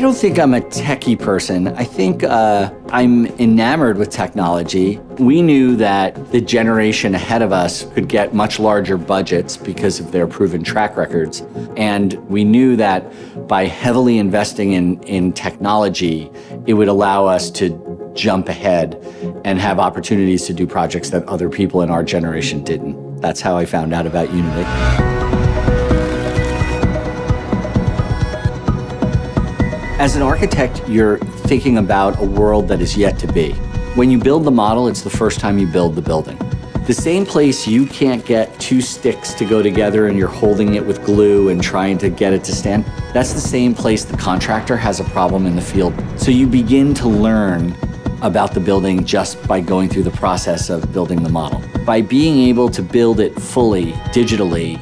I don't think I'm a techie person. I think uh, I'm enamored with technology. We knew that the generation ahead of us could get much larger budgets because of their proven track records. And we knew that by heavily investing in, in technology, it would allow us to jump ahead and have opportunities to do projects that other people in our generation didn't. That's how I found out about Unity. As an architect, you're thinking about a world that is yet to be. When you build the model, it's the first time you build the building. The same place you can't get two sticks to go together and you're holding it with glue and trying to get it to stand, that's the same place the contractor has a problem in the field. So you begin to learn about the building just by going through the process of building the model. By being able to build it fully digitally,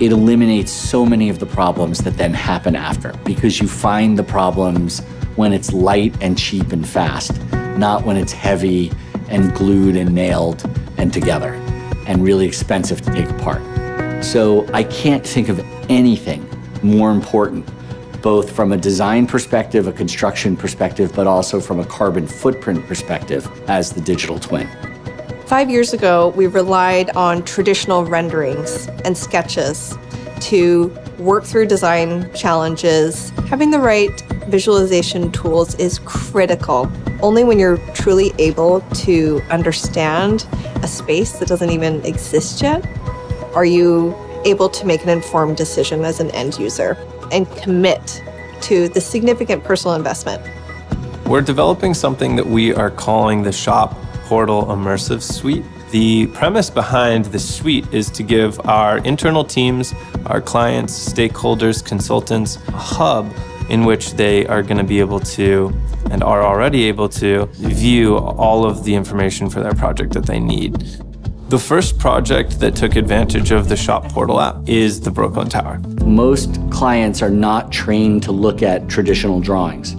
it eliminates so many of the problems that then happen after because you find the problems when it's light and cheap and fast, not when it's heavy and glued and nailed and together and really expensive to take apart. So I can't think of anything more important, both from a design perspective, a construction perspective, but also from a carbon footprint perspective as the digital twin. Five years ago, we relied on traditional renderings and sketches to work through design challenges. Having the right visualization tools is critical. Only when you're truly able to understand a space that doesn't even exist yet are you able to make an informed decision as an end user and commit to the significant personal investment. We're developing something that we are calling the Shop Portal Immersive Suite. The premise behind the suite is to give our internal teams, our clients, stakeholders, consultants a hub in which they are going to be able to and are already able to view all of the information for their project that they need. The first project that took advantage of the Shop Portal app is the Brooklyn Tower. Most clients are not trained to look at traditional drawings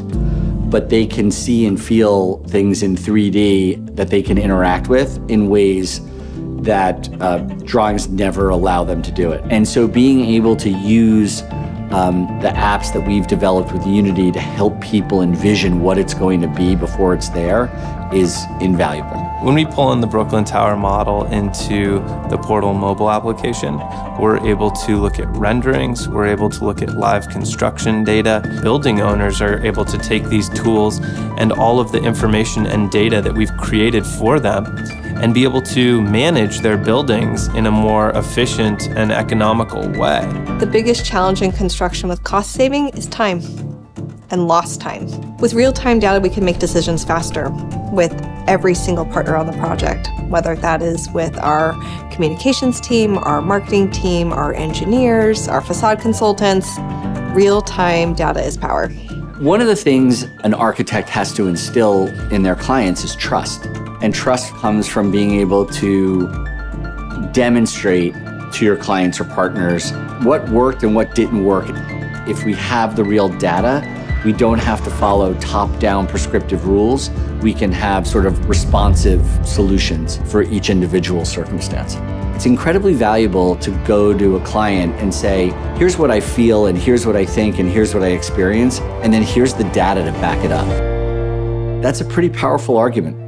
but they can see and feel things in 3D that they can interact with in ways that uh, drawings never allow them to do it. And so being able to use um, the apps that we've developed with Unity to help people envision what it's going to be before it's there is invaluable. When we pull in the Brooklyn Tower model into the Portal mobile application, we're able to look at renderings, we're able to look at live construction data. Building owners are able to take these tools and all of the information and data that we've created for them and be able to manage their buildings in a more efficient and economical way. The biggest challenge in construction with cost saving is time and lost time. With real-time data, we can make decisions faster with every single partner on the project, whether that is with our communications team, our marketing team, our engineers, our facade consultants. Real-time data is power. One of the things an architect has to instill in their clients is trust. And trust comes from being able to demonstrate to your clients or partners what worked and what didn't work. If we have the real data, we don't have to follow top-down prescriptive rules. We can have sort of responsive solutions for each individual circumstance. It's incredibly valuable to go to a client and say, here's what I feel and here's what I think and here's what I experience, and then here's the data to back it up. That's a pretty powerful argument.